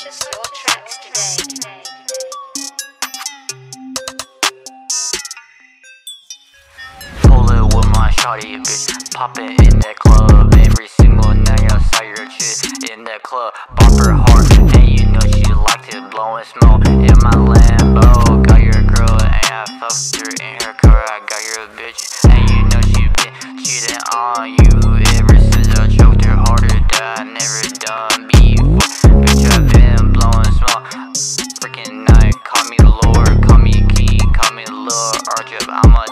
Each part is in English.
purchase your tracks today. Pulling with my shawty, bitch. it in that club every single night. I saw your chick in that club. Bop her hard, and you know she liked it. Blowing smoke in my Lambo. Got your girl, and I fucked her in her car. I got your bitch, and you know she been cheating on you ever since I choked her harder than I never done.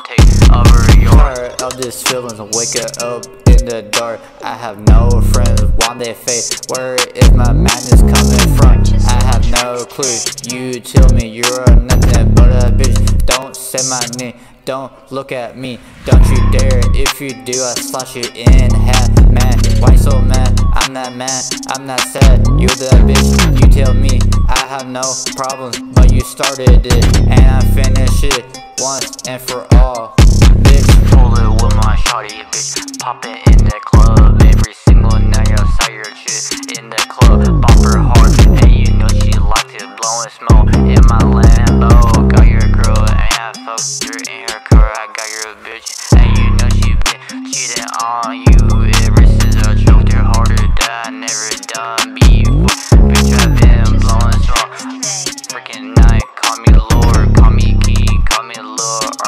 Take over your. Tired of these feelings, wake up in the dark. I have no friends, want they fade. Where is my madness coming from? I have no clue. You tell me you're nothing but a bitch. Don't say my name, don't look at me. Don't you dare. If you do, I slash you in half. Man, why so mad? I'm not mad, I'm not sad. You're the bitch, you tell me. I have no problems, but you started it, and I finish it once and for all. Bitch. Pull it with my shawty, bitch. Poppin'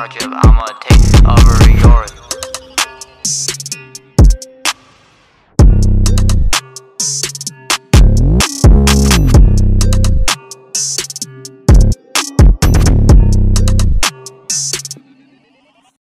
market, I'ma take over